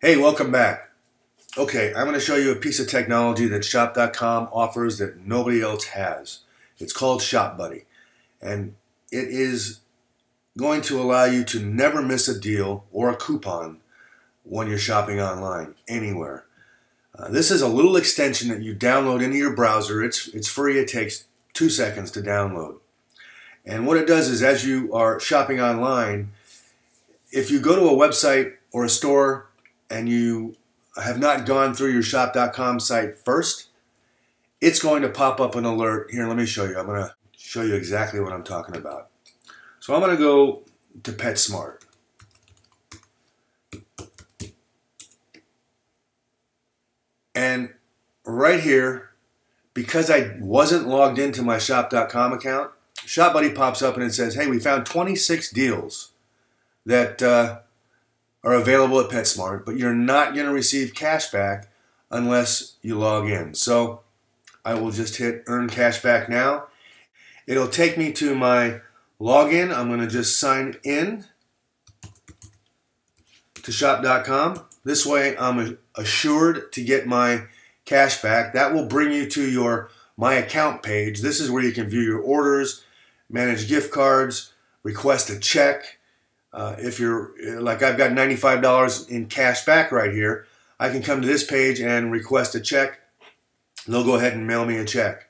Hey, welcome back. Okay, I'm going to show you a piece of technology that Shop.com offers that nobody else has. It's called Shop Buddy, and it is going to allow you to never miss a deal or a coupon when you're shopping online anywhere. Uh, this is a little extension that you download into your browser. It's it's free. It takes two seconds to download. And what it does is, as you are shopping online, if you go to a website or a store and you have not gone through your shop.com site first, it's going to pop up an alert. Here, let me show you. I'm going to show you exactly what I'm talking about. So I'm going to go to PetSmart. And right here, because I wasn't logged into my shop.com account, ShopBuddy pops up and it says, hey, we found 26 deals that uh, are available at PetSmart, but you're not going to receive cash back unless you log in. So I will just hit earn cash back now. It'll take me to my login. I'm going to just sign in to shop.com. This way I'm assured to get my cash back. That will bring you to your my account page. This is where you can view your orders, manage gift cards, request a check, uh, if you're like I've got $95 in cash back right here, I can come to this page and request a check. They'll go ahead and mail me a check.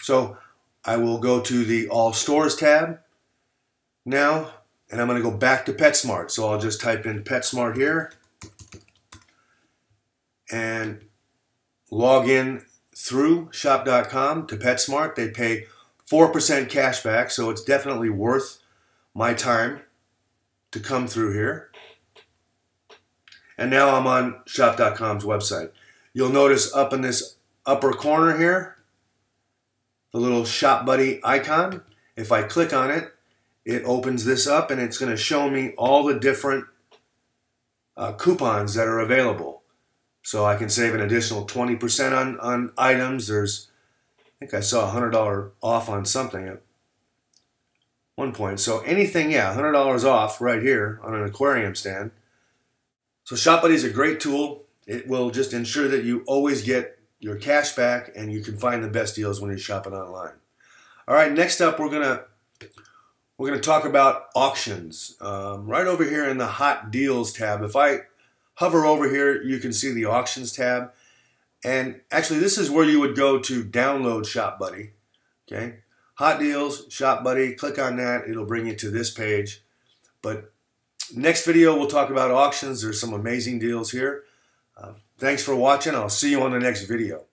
So I will go to the All Stores tab now, and I'm going to go back to PetSmart. So I'll just type in PetSmart here and log in through shop.com to PetSmart. They pay 4% cash back, so it's definitely worth my time to come through here. And now I'm on shop.com's website. You'll notice up in this upper corner here, the little Shop Buddy icon. If I click on it, it opens this up and it's going to show me all the different uh, coupons that are available. So I can save an additional 20% on, on items. There's, I think I saw $100 off on something one point. So anything, yeah, $100 off right here on an aquarium stand. So ShopBuddy is a great tool. It will just ensure that you always get your cash back and you can find the best deals when you're shopping online. All right, next up we're gonna we're gonna talk about auctions. Um, right over here in the Hot Deals tab. If I hover over here, you can see the Auctions tab. And actually, this is where you would go to download ShopBuddy. Okay, Hot Deals, Shop Buddy, click on that. It'll bring you to this page. But next video, we'll talk about auctions. There's some amazing deals here. Uh, thanks for watching. I'll see you on the next video.